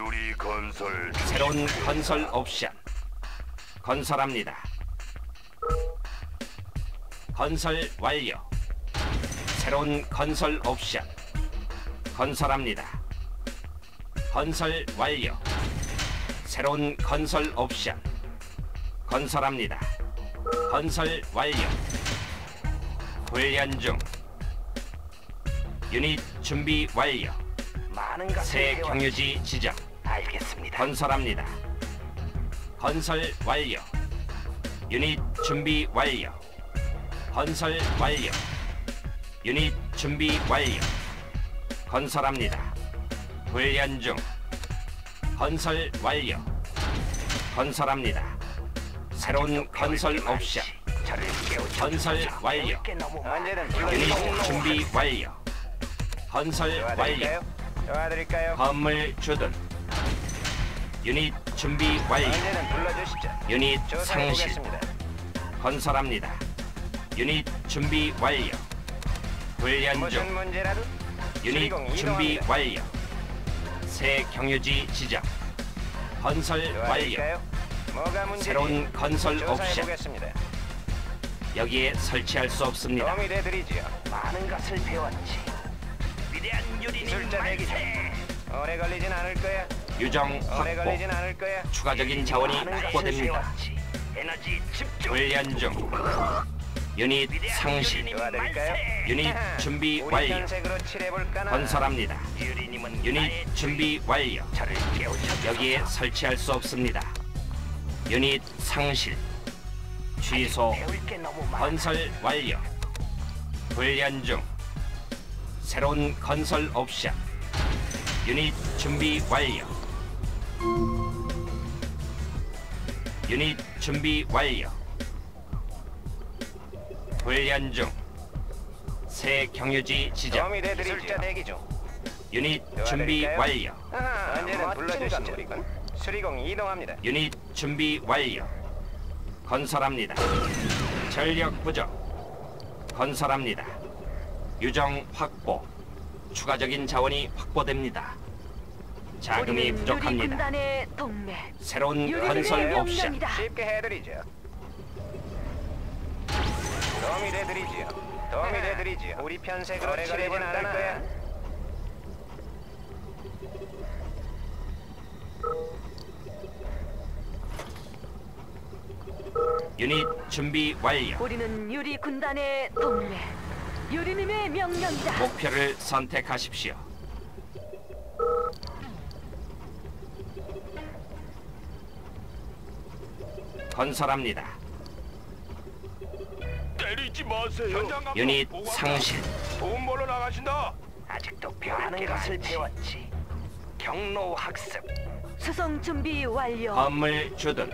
유리 건설 새로운 건설 옵션 건설합니다. 건설 완료. 새로운 건설 옵션 건설합니다. 건설 완료. 새로운 건설 옵션 건설합니다. 건설 완료. 훈련 중. 유닛 준비 완료. 새. 경유지 지정. 알겠습니다. 건설합니다. 건설 완료. 유닛 준비 완료. 건설 완료. 유닛 준비 완료. 건설합니다. 훈련 중. 건설 완료. 건설합니다. 새로운 건설 옵션. 건설. 완료. 유닛 준비 완료. 건설 완료. 도와드릴까요? 건물 주둔. 유닛 준비 완료. 유닛 상실. 건설합니다. 유닛 준비 완료. 훈련 중. 유닛 준비. 완료. 새 경유지 지정. 건설 완료. 새로운 건설 옵션. 여기에 설치할 수 없습니다. 많은 것을 배웠지. 위대한 유리님. 만세. 오래 걸리진 않을 거야. 유정 확보. 추가적인 자원이 확보됩니다. 훈련 중. 유닛 상실. 유닛 준비 완료. 건설합니다. 유닛 준비 완료. 여기에. 설치할 수 없습니다. 유닛 상실. 취소. 건설 완료. 훈련 중. 새로운 건설 옵션. 유닛 준비 완료. 유닛 준비 완료. 훈련 중. 새 경유지 지정. 도움이 돼드리지요. 술자 대기 중. 유닛 준비 도와드릴까요? 완료. 아하, 언제는 불러주시죠. 수리공 이동합니다. 유닛 준비 완료. 건설합니다. 전력 부족. 건설합니다. 유정 확보. 추가적인 자원이 확보됩니다. 자금이 부족합니다. 새로운 건설 옵션. 쉽게 해드리죠. 도움이 돼드리지요. 도움이 돼드리지요. 우리 편색으로 칠해본 않을 거야. 유닛 준비 완료. 우리는 유리 군단의 동맹. 유리님의 명령이다. 목표를 선택하십시오. 건설합니다. 때리지 마세요. 유닛 상실. 돈 벌러 나가신다. 아직도 많은 것을 배웠지. 경로 학습. 수송 준비 완료. 건물 주둔.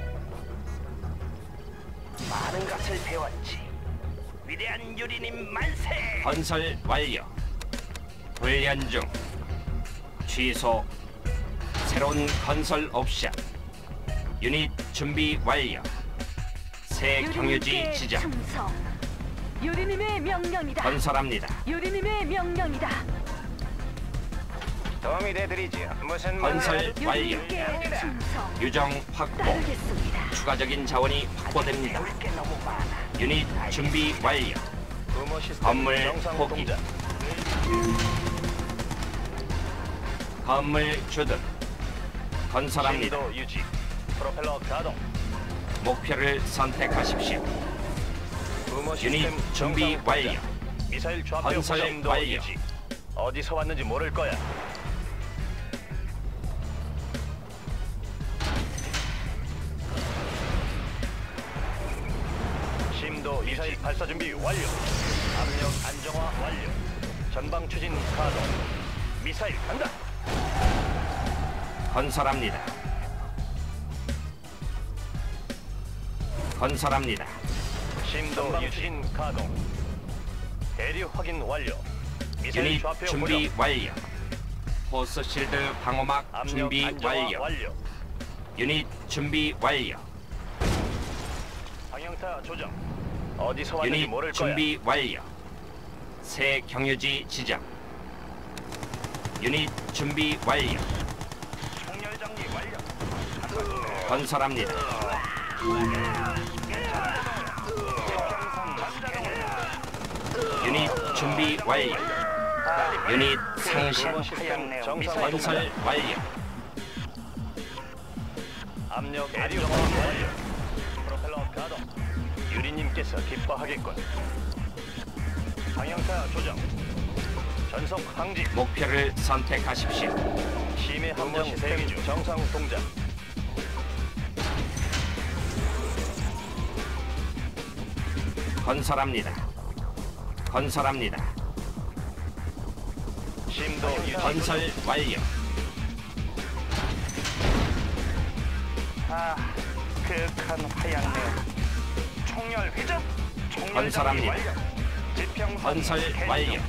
많은 것을 배웠지. 위대한 유리님 만세. 건설 완료. 훈련 중. 취소. 새로운 건설 옵션. 유닛 준비 완료. 새 경유지 지정. 충성. 유리님의 명령이다. 건설합니다. 유리님의 명령이다. 도움이 돼드리지요. 무슨 건설 완료. 충성. 유정 확보. 따르겠습니다. 추가적인 자원이 확보됩니다. 배울 게 너무 많아. 유닛 준비 완료. 부모 시스템 건물 정상 포기. 동작. 건물 주둔. 건설합니다. 신도 유지. 프로펠러 가동. 목표를 선택하십시오. 유닛 준비 완료. 미사일 좌표 신도 완료. 어디서 왔는지 모를 거야. 심도 미사일 발사 준비 완료. 압력 안정화 완료. 전방 추진 가동. 미사일 간다. 건설합니다. 건설합니다. 심도 유진 가동. 대류 확인 완료. 미사일 좌표 준비 고정. 완료. 포스 실드 방어막 압력 준비 안정화 완료. 완료. 유닛 준비 완료. 방향타 조정. 어디서 왔는지 유닛 모를 거야. 준비 완료. 새 경유지 지정. 유닛 준비 완료. 총열 건설합니다. 유닛 준비 완료. 유닛 상실. 건설 완료. 압력 안정화 완료. 프로펠러 가동. 유리님께서 기뻐하겠군. 방향타 조정. 전속 항지. 목표를 선택하십시오. 심해 함정 대기 중 정상 동작. 건설합니다. 건설합니다. 심도. 건설 완료. 아, 그윽한 화양내. 총열 회전. 총열 건설합니다. 지평선 건설 스캔 완료. 중.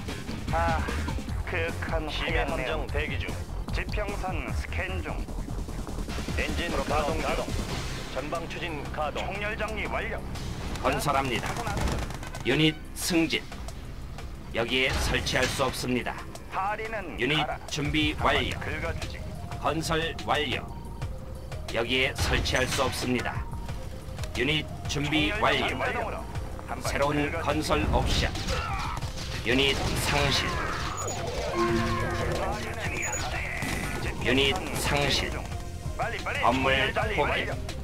아, 그윽한 심해 화양내. 함정 대기 중. 지평선 스캔 중. 엔진 가동 가동. 전방 추진 가동. 총열 정리 완료. 건설합니다. 유닛 승진. 여기에 설치할 수 없습니다. 유닛. 준비 완료. 건설 완료. 여기에 설치할 수 없습니다. 유닛 준비 완료. 새로운. 건설 옵션. 유닛 상실. 유닛 상실. 건물 포기.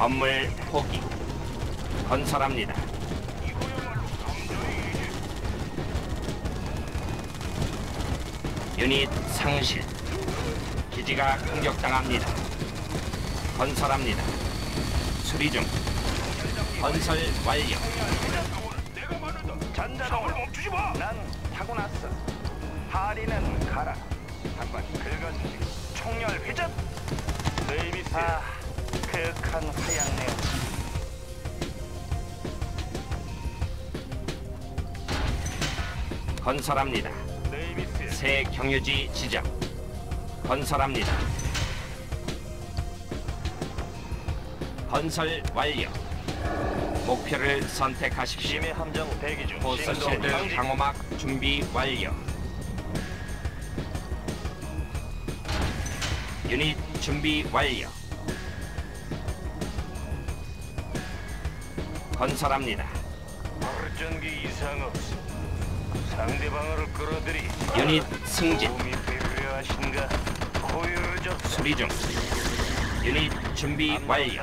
건물 포기. 건설합니다. 유닛 상실. 기지가 공격당합니다. 건설합니다. 수리 중. 건설 완료. 전자동을 멈추지 마. 난 타고났어. 파리는 가라. 한번 긁어주지. 총열 회전. 데이비스. 아, 그윽한 화양내. 건설합니다. 새 경유지 지정. 건설합니다. 건설 완료. 목표를 선택하십시오. 심해 함정 대기 중. 보스 심도 실드 항지. 방어막 준비 완료. 유닛 준비 완료. 건설합니다. 발전기 이상 없어. 상대방을 끌어들이. 유닛 승진. 도움이 필요하신가? 고유를 접. 수리 중. 유닛 준비 완료.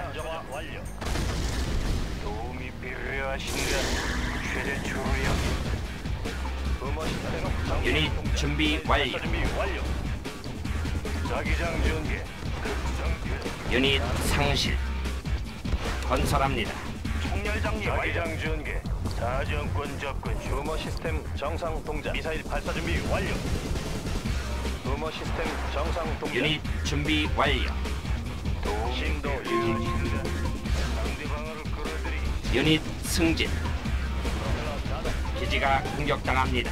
완료. 도움이 필요하신가? 최대 정상 유닛. 준비 완료. 자기장 전개. 유닛 상실. 건설합니다. 완료. 자기장 전개. 사정권 접근. 휴머 시스템 정상 동작. 미사일 발사 준비 완료. 휴머 시스템 정상 동작. 유닛 준비 완료. 심도 유지. 상대방을 끌어들이. 유닛 승진. 기지가 공격당합니다.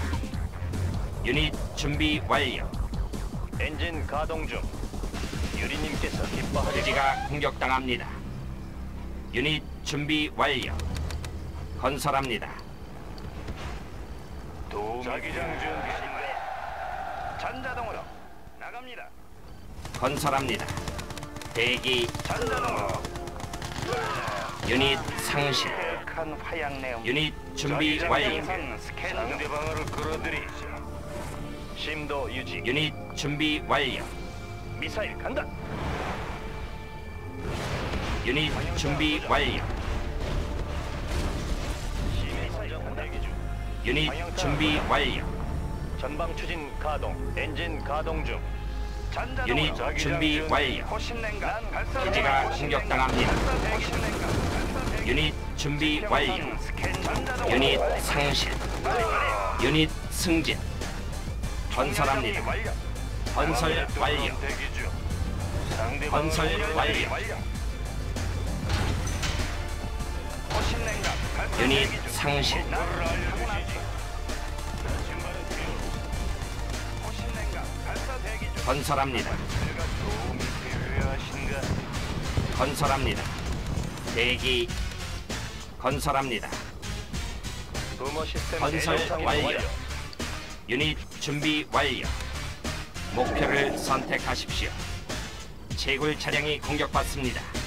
유닛 준비 완료. 엔진 가동 중. 유리님께서 기뻐하게 기지가 공격당합니다. 유닛 준비 완료. 건설합니다. 자기장 준비. 전자동으로 나갑니다. 건설합니다. 대기 전자동으로 유닛 상실. 그윽한 화약내. 유닛 준비 완료. 상대방을 끌어들이죠. 심도 유지. 유닛 준비 완료. 미사일 간다. 유닛 준비 완료. 유닛 준비 완료. 전방 추진 가동. 엔진 가동 중. 유닛 준비 완료. 기지가. 공격당합니다. 유닛 준비 완료. 유닛 상실. 유닛 승진. 건설합니다. 건설 완료. 건설. 완료. 유닛. 상실. 건설합니다. 건설합니다. 대기 건설합니다. 건설 완료. 유닛 준비 완료. 목표를 선택하십시오. 채굴 차량이 공격받습니다.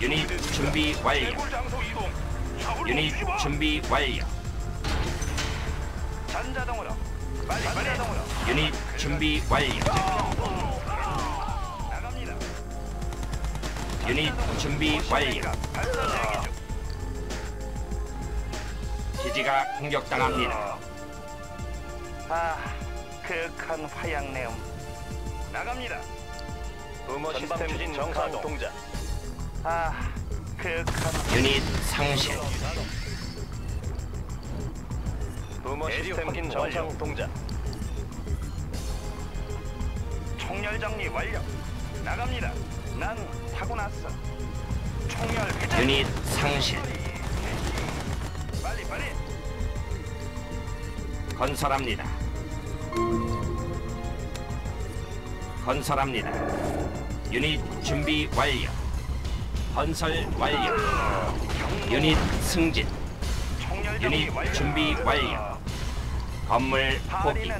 유닛. 준비 완료. 유닛. 준비 완료. 전자동으로. 빨리 전자동으로. 유닛 준비 완료. 나갑니다. 유닛 준비 완료. 기지가 공격당합니다. 아, 그윽한 화양 내음. 나갑니다. 부모 시스템 정상 동작. 아, 그윽한 유닛 상실. 부모 시스템 정상 동작. 총열 정리 완료. 나갑니다. 난 타고났어. 총열 회전. 유닛 상실. 빨리 빨리. 건설합니다. 건설합니다. 유닛 준비 완료. 건설 완료. 유닛 승진. 유닛. 준비 완료. 건물 포기.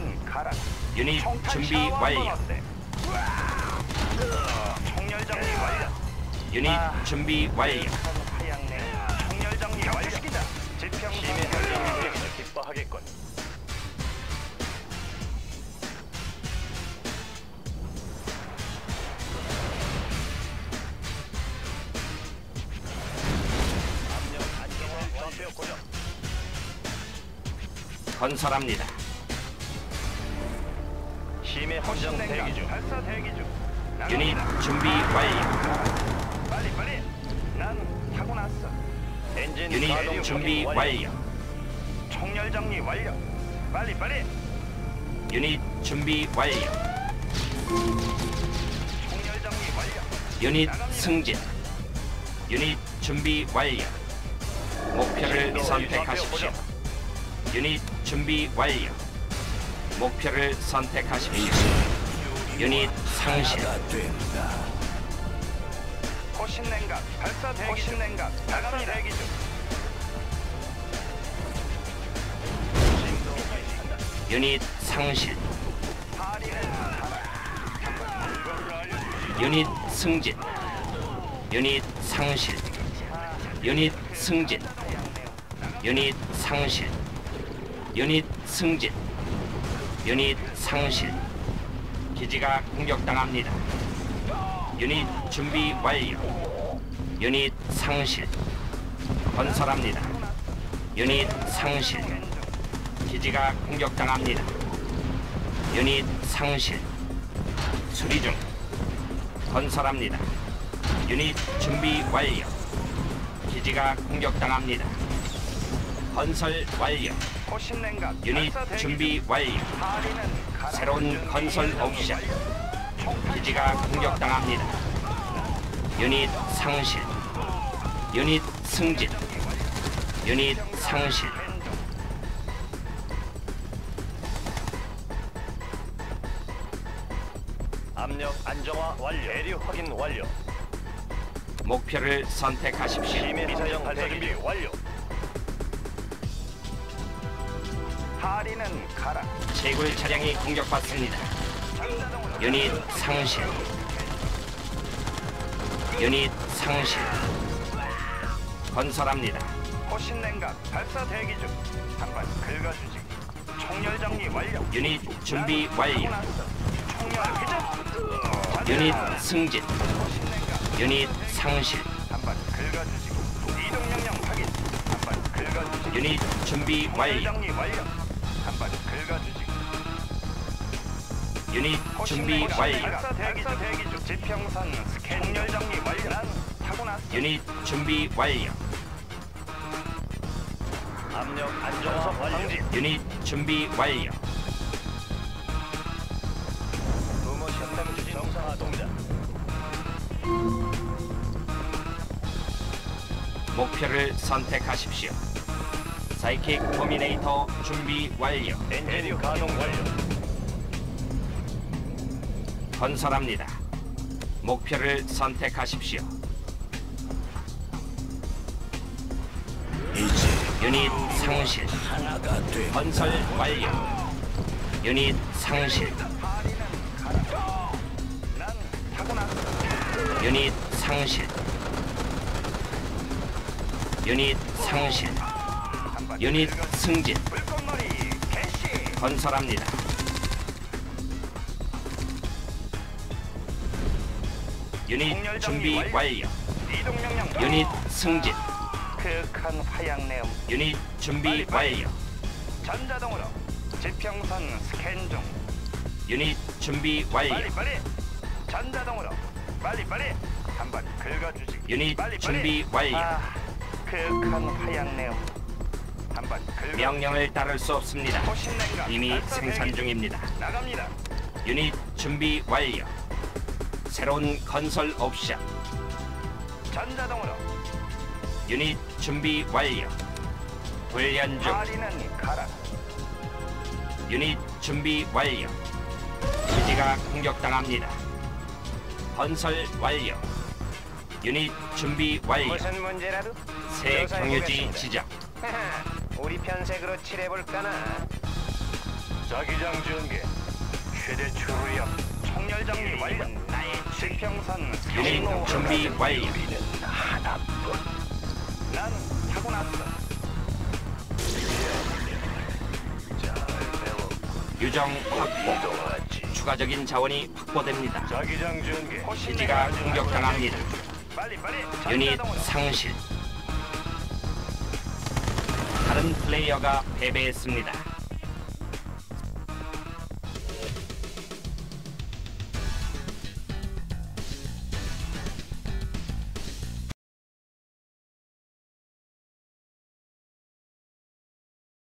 유닛 총탄 준비 완료. 유닛 준비 완료. 현장에서 기뻐하겠군. 건설합니다. 심해 함정 대기 중. 발사 대기 중. 유닛. 준비 완료. 빨리 빨리. 난 타고 났어. 엔진 유닛 가동 준비 완료. 총열 정리 완료. 빨리 빨리. 유닛 준비 완료. 총열 정리 완료. 유닛 승진. 유닛 준비 완료. 목표를 선택하십시오. 유닛 준비 완료. 목표를 선택하십시오. 유닛 상실. 포신 냉각 발사 대기 포신 냉각 발사 대기 중. 유닛 상실. 유닛 승진. 유닛 상실. 유닛 승진. 유닛 상실. 유닛 승진. 유닛 상실. 기지가 공격당합니다. 유닛 준비 완료. 유닛 상실. 건설합니다. 유닛 상실. 기지가 공격당합니다. 유닛 상실. 수리 중. 건설합니다. 유닛 준비 완료. 기지가 공격당합니다. 건설 완료. 포신 냉각 유닛 발사 대기 준비 완료. 중. 파리는 가라. 새로운 건설 옵션. 총탄 기지가 공격당합니다. 유닛 상실. 유닛 승진. 유닛 상실. 압력 안정화 완료. 대류 확인 완료. 목표를 선택하십시오. 미사형 발사 준비 완료. 파리는 가라. 채굴 차량이 공격받습니다. 유닛 상실. 유닛 상실. 건설합니다. 호신 냉각 발사 대기 중. 한발 긁어주지. 총열 정리 완료. 유닛 준비 완료. 총열 회전. 유닛 승진. 유닛 상실. 한발 긁어주지. 이동 명령 확인. 한발 긁어주지. 유닛 준비 완료. 유닛 준비 완료. 지평선 스캔. 정리 완료. 유닛 준비 완료. 압력 안정화 완료. 유닛 준비 완료. 부모 시스템 추진 정상화 동작. 목표를 선택하십시오. Psychic Terminator 준비 완료. 엔진 가동 완료. 건설합니다. 목표를 선택하십시오. 유닛 상실. 건설 완료. 유닛 상실. 유닛 상실. 유닛 상실. 유닛. 승진. 건설합니다. 유닛 준비 완료. 이동 명령. 유닛 승진. 그윽한 화약 내음. 유닛 준비 완료. 전자동으로 지평선 스캔 중. 유닛 준비 완료. 빨리 빨리. 전자동으로 빨리 빨리. 한번 긁어주지. 유닛 빨리, 빨리. 준비 완료. 아, 그윽한 화약 내음. 한번 긁어. 명령을 따를 수 없습니다. 이미 생산. 중입니다. 나갑니다. 유닛 준비 완료. 새로운 건설 옵션. 전자동으로 유닛 준비 완료. 훈련 중. 파리는 가라. 유닛 준비 완료. 기지가 공격당합니다. 건설 완료. 유닛 준비 완료. 무슨 문제라도 새 경유지. 지정. 우리 편색으로 칠해볼까나. 자기장 전개 최대 출력 총열 정리 완료. 지평선 유닛 경로 준비 완료. 난 타고났어. 유정 확보. 추가적인 자원이 확보됩니다. 자기장 전개 기지가 공격당합니다. 빨리 빨리. 유닛. 상실. 다른 플레이어가 패배했습니다.